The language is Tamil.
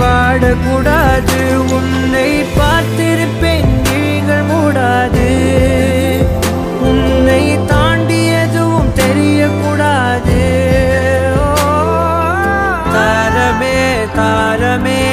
மூடக்கூடாது உன்னை பார்த்திருப்பேன் நீங்கள் மூடாது. உன்னை தாண்டி எதுவும் தெரியக்கூடாது தாரமே தாரமே.